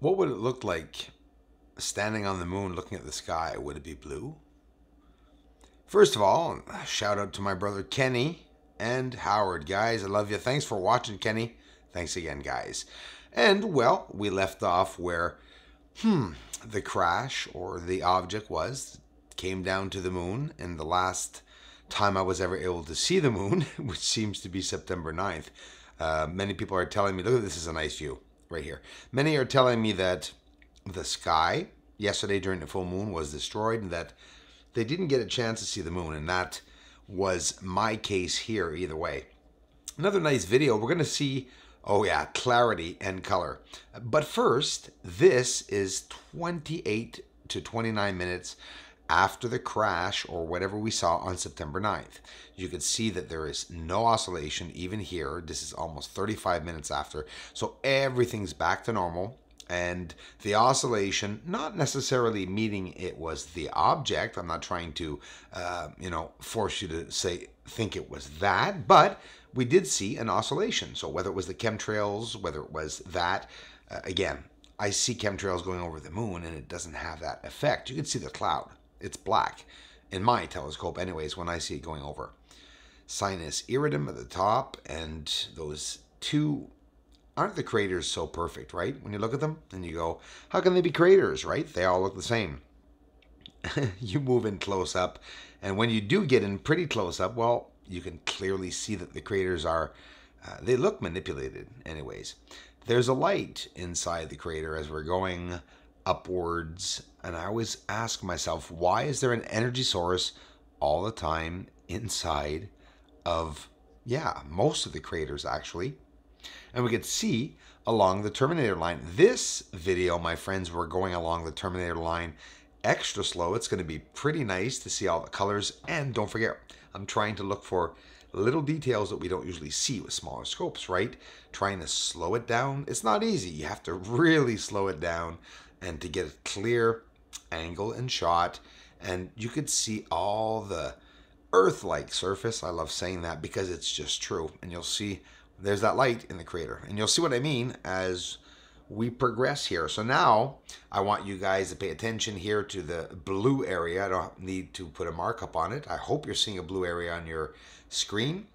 What would it look like standing on the moon looking at the sky? Would it be blue? First of all, shout out to my brother Kenny and Howard. Guys, I love you. Thanks for watching, Kenny. Thanks again, guys. And, well, we left off where, hmm, the crash or the object was, came down to the moon, and the last time I was ever able to see the moon, which seems to be September 9th. Uh, many people are telling me, look, this is a nice view right here. Many are telling me that the sky yesterday during the full moon was destroyed and that they didn't get a chance to see the moon, and that was my case here either way. Another nice video, we're going to see, oh yeah, clarity and color. But first, this is 28 to 29 minutes after the crash or whatever we saw on September 9th. You can see that there is no oscillation even here. This is almost 35 minutes after. So everything's back to normal. And the oscillation, not necessarily meaning it was the object. I'm not trying to, uh, you know, force you to say, think it was that, but we did see an oscillation. So whether it was the chemtrails, whether it was that, uh, again, I see chemtrails going over the moon and it doesn't have that effect. You can see the cloud it's black in my telescope anyways when I see it going over. Sinus iridum at the top and those two aren't the craters so perfect, right? When you look at them and you go, how can they be craters, right? They all look the same. you move in close up and when you do get in pretty close up, well, you can clearly see that the craters are uh, they look manipulated anyways. There's a light inside the crater as we're going upwards. And I always ask myself, why is there an energy source all the time inside of, yeah, most of the craters actually? And we could see along the Terminator line. This video, my friends, we're going along the Terminator line extra slow. It's going to be pretty nice to see all the colors. And don't forget, I'm trying to look for little details that we don't usually see with smaller scopes, right? Trying to slow it down. It's not easy. You have to really slow it down and to get a clear angle and shot. And you could see all the Earth-like surface. I love saying that because it's just true. And you'll see there's that light in the crater. And you'll see what I mean as we progress here. So now I want you guys to pay attention here to the blue area. I don't need to put a markup on it. I hope you're seeing a blue area on your screen.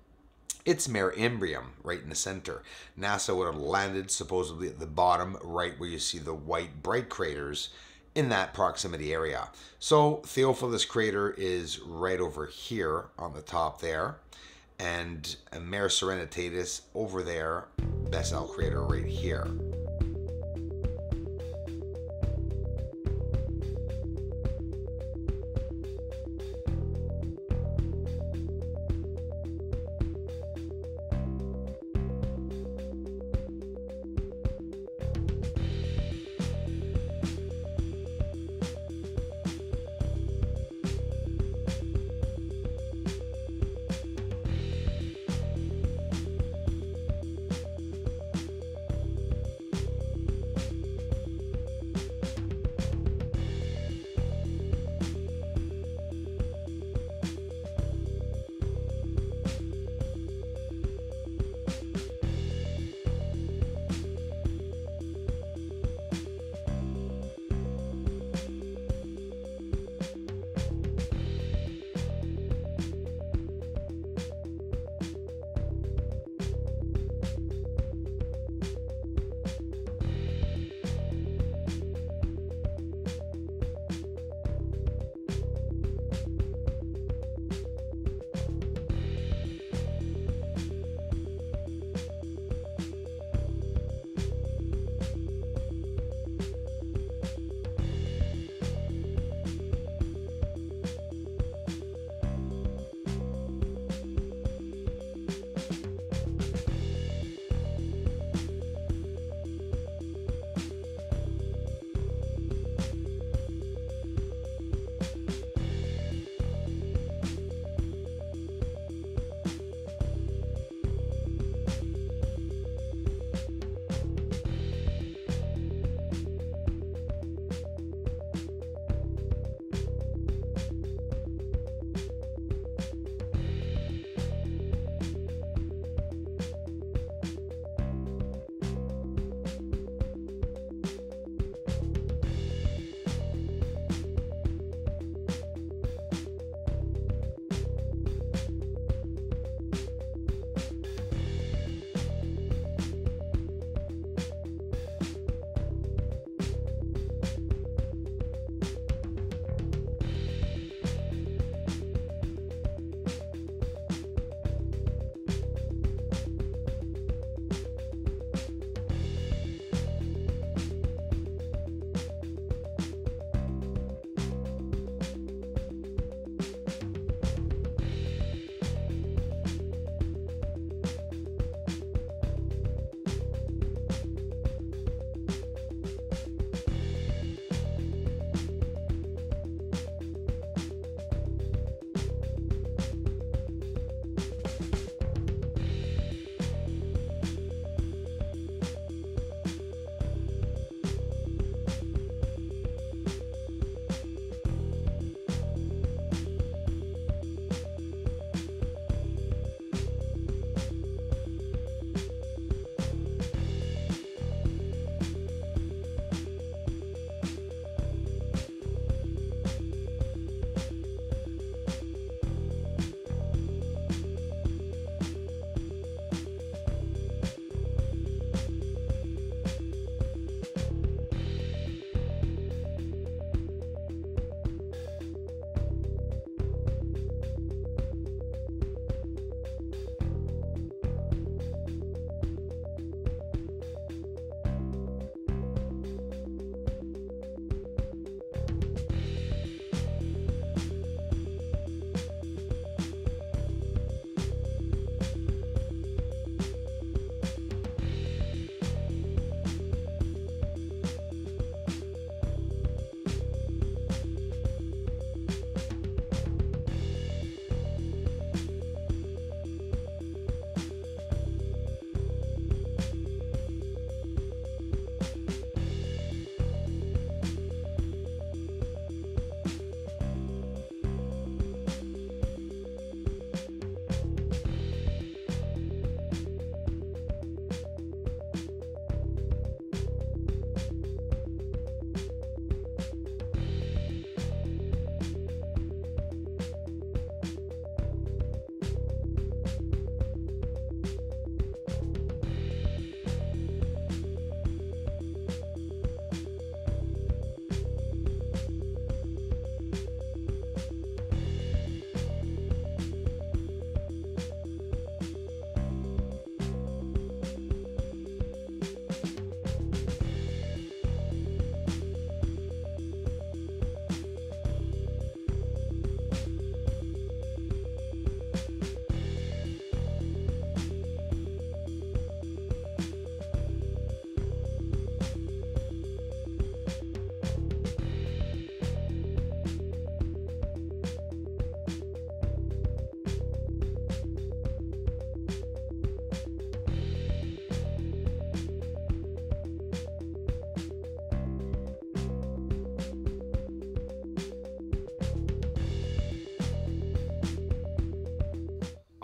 It's Mare Imbrium right in the center. NASA would have landed supposedly at the bottom, right where you see the white bright craters in that proximity area. So Theophilus crater is right over here on the top there. And Mare Serenitatis over there, Bessel crater right here.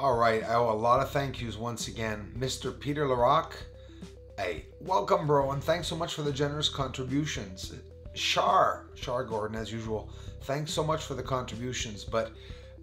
All right, I owe a lot of thank yous once again. Mr. Peter Larocque, hey, welcome, bro, and thanks so much for the generous contributions. Shar, Shar Gordon, as usual, thanks so much for the contributions. But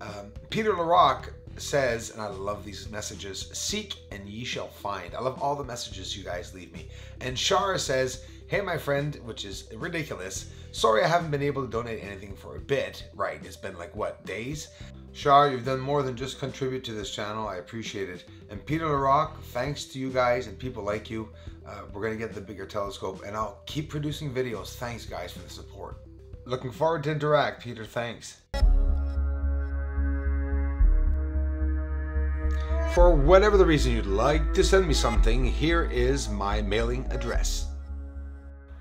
um, Peter Larocque says, and I love these messages seek and ye shall find. I love all the messages you guys leave me. And Shar says, Hey, my friend, which is ridiculous. Sorry I haven't been able to donate anything for a bit. Right, it's been like, what, days? Shar, you've done more than just contribute to this channel. I appreciate it. And Peter Larocque, thanks to you guys and people like you, uh, we're going to get the bigger telescope and I'll keep producing videos. Thanks, guys, for the support. Looking forward to interact, Peter. Thanks. For whatever the reason you'd like to send me something, here is my mailing address.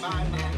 Fire,